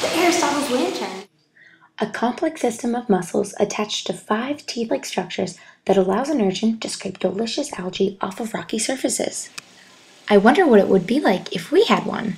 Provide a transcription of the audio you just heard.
The Aristotle's lantern. A complex system of muscles attached to five teeth-like structures that allows an urchin to scrape delicious algae off of rocky surfaces. I wonder what it would be like if we had one.